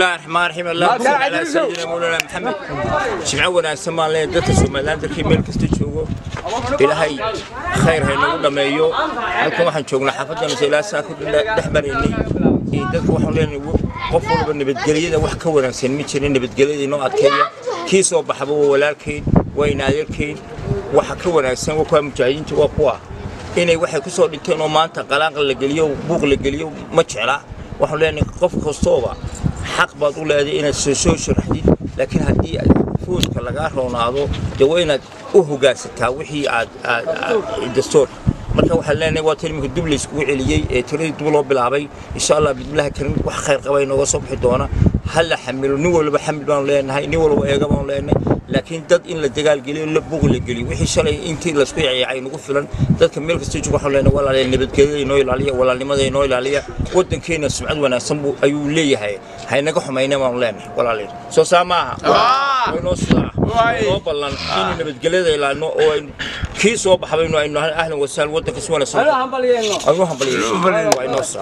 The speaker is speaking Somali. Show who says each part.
Speaker 1: bismillahi raxmaan raxiim allah ku salaa sayyidina mawlana maxamed shimco wanaagsan baan leeyahay dadka somaliland dalkii meel kasta joogo. Ilaahay khayr ha inagu dhammeeyo halkan waxaan joognaa xaafadda masailaasa ku dhex maraynay dadka waxaan leenahay qof walba nabadgelyada wax ka wanaagsan ma jirin. Nabadgelyada inoo adkeeya. Kii soo baxba waa walaalkeyd waa inaadalkeyd waxa ka wanaagsan waa kuwa mujaahidiinta waa kuwa inay waxay ku soo dhinteen oo maanta qalaaq la geliyo buuq la geliyo ma jecla waxaan leenahay qof kastooba xaq baad u leedahay inaad soo soo sharaxdid laakiin haddii fooska lagaa roonaado dee waa inaad u hogaansataa wixii aad dastuurka marka waxaan leenahay waa tan iminka dib layskugu celiyey ee tiradii dib loo bilaabay. Insha allah bismillahi karim wax khayr qaba inooga soo bixi doona. Ha la xamilo nin walba xamil baanu leenahay nin walba eega baanu leenahay laakiin dad in la dagaalgeliyo la buuq la geliyo wixii shalay intii la isku yacyacay nagu filan dadka meel kasta jooga waxaan leenahay walaalayaal nabadgelyada inoo ilaaliya walaalnimada inoo ilaaliya. Waddankeena sumcad wanaagsan buu ayuu leeyahay haynaga xumayna baanu leenahay walaalayaal soo saa maaha waynoo sidaa noo ballan. Inuu nabadgelyada ilaalino oo kii soo baxbaynu aynu ahlan wasaal waddanka si wanaagsan. Aynu hambalyeeno waa inoo sidaa